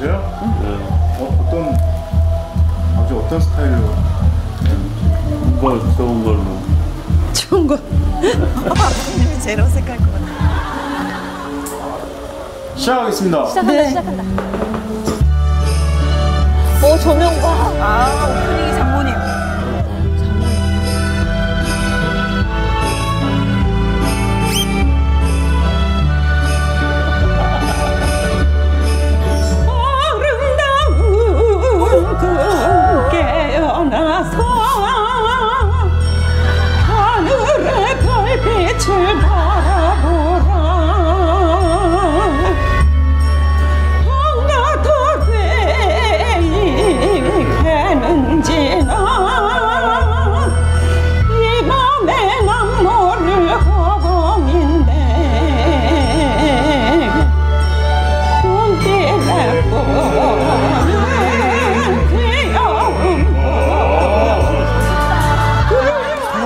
맞아요? 어, 어떤 아주 어떤 스타일로? 걸 좋은 걸로. 좋은 거. 아버님이 제일 어색할 것 같아. 시작하겠습니다. 시작한다 네. 시작한다. 오 조명 봐. 아,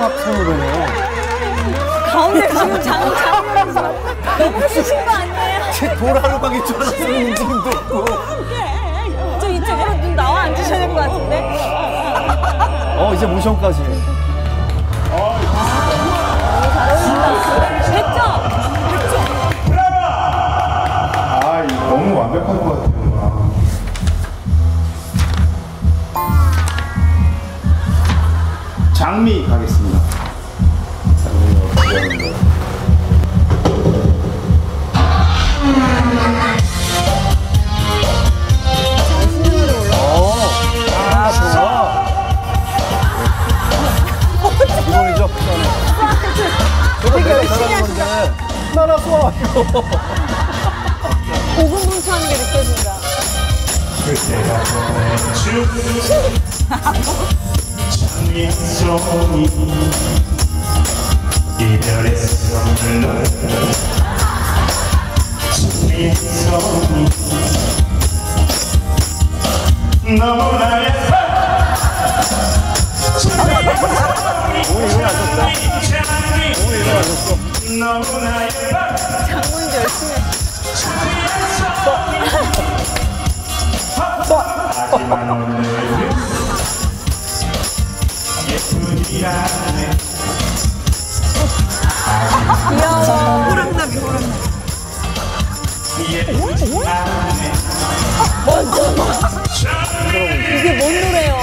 통합선으로네. 가운데 지금 장 장면에서 너무 쓰신 거 아니에요? 돌아로 가기 줄 알았어, 움직임도 없고. 저 이쪽으로 눈 나와 앉으셔야 될 것 같은데. 어, 이제 모션까지. 장미 가겠습니다. 어, 아. 고군분투하는 게 느껴진다. 장미송이 이별의 장미송이 너무나 예뻐? 너무나 예뻐. 장모님도 열심히 이게 뭔 노래요?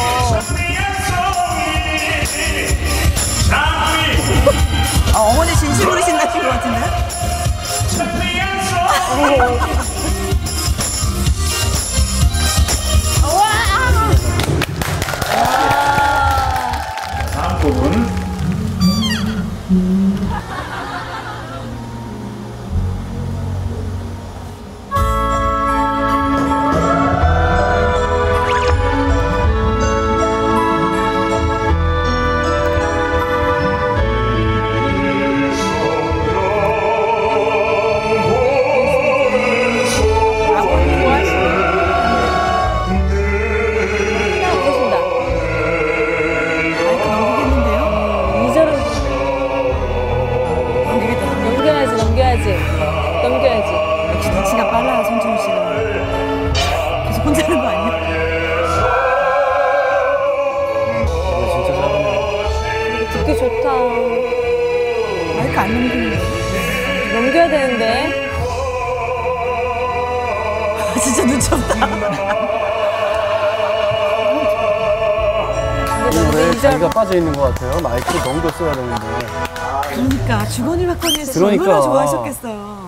넘겨야지 넘겨야지. 역시 눈치가 빨라요, 손준호 씨가. 계속 혼자 하는 거 아니야? 이거 진짜 잘하네. 듣기 좋다. 마이크 안 넘기는데. 넘겨야 되는데. 아, 진짜 눈치 없다. 근데 왜 자기가 빠져 있는 것 같아요? 마이크를 넘겼어야 되는데. 그러니까 주거니 받거니에서 그러니까. 얼마나 좋아하셨겠어요.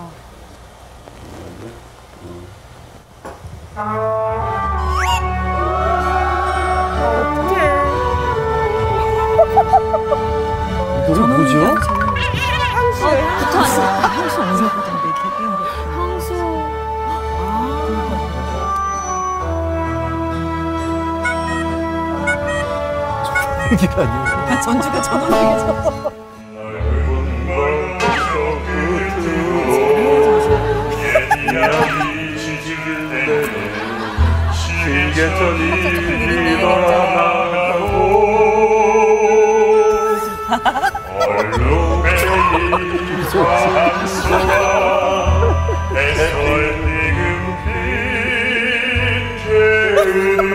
이게 뭐죠? 어. 향수 보던데 이렇게 거. 향수. 이게 아니에요. 아, 전주가 전원이죠. 시계천이 돌아가고. 얼룩의 황소와 해설 익은 아